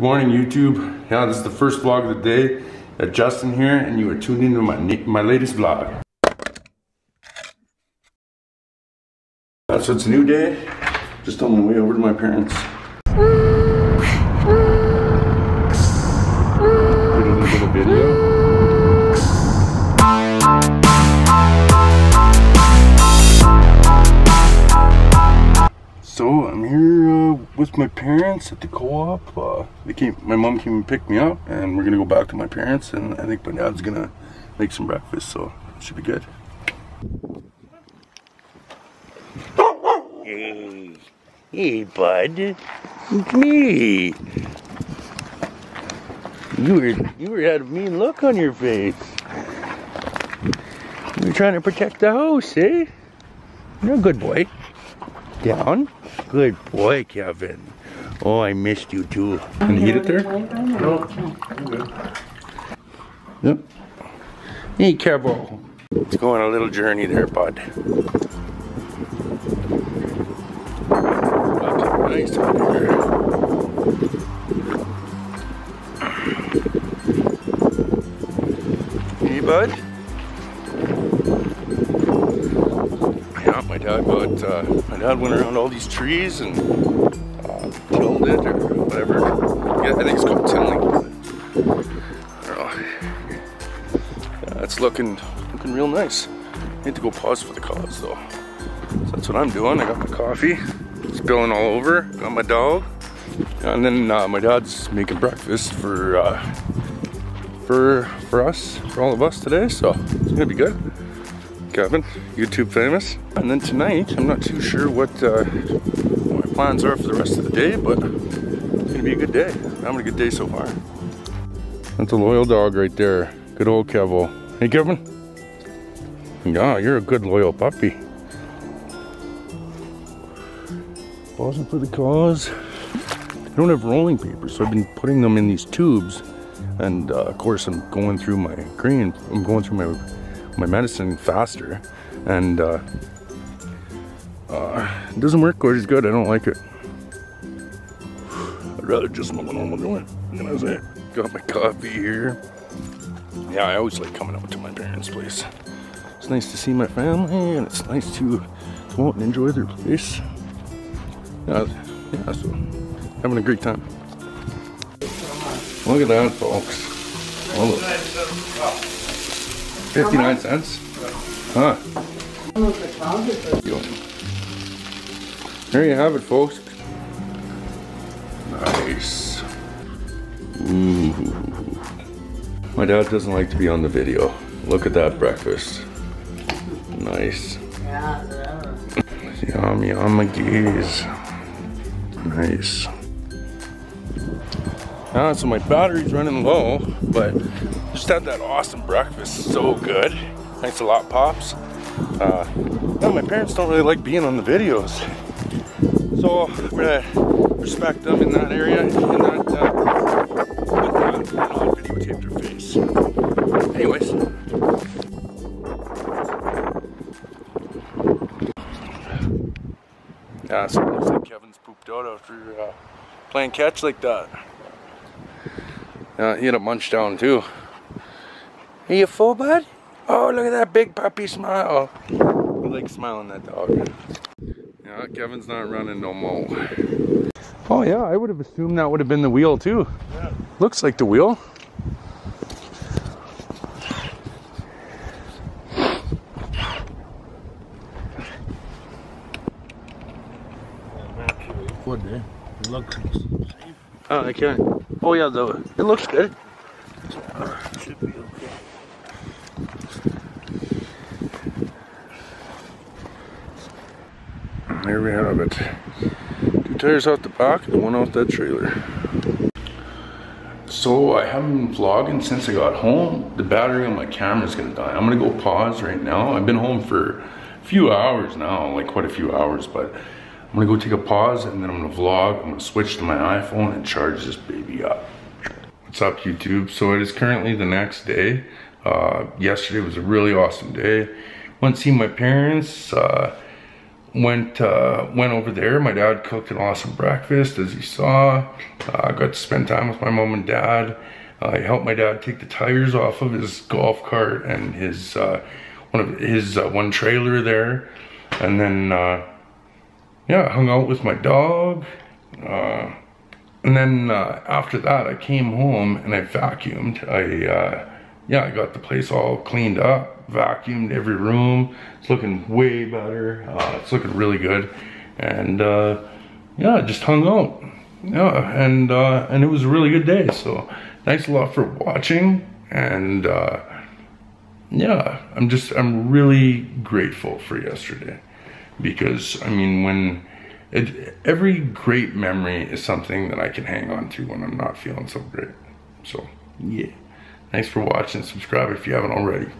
Good morning, YouTube. Yeah, this is the first vlog of the day. Uh, Justyn here, and you are tuned into my my latest vlog. Uh, so it's a new day. Just on my way over to my parents. Did a little video. So I'm here with my parents at the co-op. Uh, they came. My mom came and picked me up, and we're gonna go back to my parents. And I think my dad's gonna make some breakfast, so it should be good. Hey, hey, bud, it's me. You were you were had a mean look on your face. You're trying to protect the house, eh? You're a good boy. Down. Good boy, Kevin. Oh, I missed you too. Can you eat it there? No. Yep. Hey, Kevo. Let's go on a little journey there, bud. Nice out here. Hey, bud. Dad got, uh, my dad went around all these trees and uh, tilled it or whatever. Yeah, I think it's called tilling. It's looking, looking real nice. I Need to go pause for the cause though. So that's what I'm doing. I got my coffee, spilling all over. Got my dog, and then uh, my dad's making breakfast for uh, for for us, for all of us today. So it's gonna be good. Kevin, YouTube famous. And then tonight, I'm not too sure what, uh, my plans are for the rest of the day, but it's gonna be a good day. I'm having a good day so far. That's a loyal dog right there. Good old Kevo. Hey, Kevin. Yeah, you're a good loyal puppy. Pausing for the cause. I don't have rolling paper, so I've been putting them in these tubes. And uh, of course, I'm going through my green. I'm going through my my medicine faster, and uh, uh, it doesn't work quite as good. I don't like it. I'd rather just my normal doing. You know what I'm saying? Got my coffee here. Yeah, I always like coming out to my parents' place. It's nice to see my family, and it's nice to go out and enjoy their place. Yeah, yeah, so having a great time. Look at that, folks. Oh, 59 cents? Huh. There you have it, folks. Nice. Ooh. My dad doesn't like to be on the video. Look at that breakfast. Nice. Yum, yum, McGee's. Nice. Ah, so my battery's running low, but just had that awesome breakfast. So good. Thanks a lot, Pops. Uh, yeah, my parents don't really like being on the videos. So I'm gonna respect them in that area and not, uh, not, not videotape their face. Anyways. Yeah, so it looks like Kevin's pooped out after uh, playing catch like that. Uh, he had a munch down too. Are you full, bud? Oh, look at that big puppy smile. I like smiling that dog. Yeah, Kevin's not running no more. Oh yeah, I would have assumed that would have been the wheel too. Yeah. Looks like the wheel. Would eh? It looks Oh, I can't. Oh yeah, though it looks good. should be okay. There we have it. Two tires out the back and one off that trailer. So I haven't been vlogging since I got home. The battery on my camera is gonna die. I'm gonna go pause right now. I've been home for a few hours now, like quite a few hours, but I'm gonna go take a pause and then I'm gonna vlog. I'm gonna switch to my iPhone and charge this baby up. What's up YouTube? So it is currently the next day. Uh, yesterday was a really awesome day. Went to see my parents. Uh, went uh, went over there. My dad cooked an awesome breakfast, as you saw. Uh, I got to spend time with my mom and dad. I helped my dad take the tires off of his golf cart and his uh, one of his uh, one trailer there, and then uh, yeah, hung out with my dog. Uh, and then uh, after that, I came home and I vacuumed. I uh, yeah, I got the place all cleaned up, vacuumed every room. It's looking way better. Uh, it's looking really good, and uh, yeah, just hung out. Yeah, and uh, and it was a really good day. So thanks a lot for watching, and uh, yeah, I'm just I'm really grateful for yesterday because I mean when it, every great memory is something that I can hang on to when I'm not feeling so great. So yeah, thanks for watching. Subscribe if you haven't already.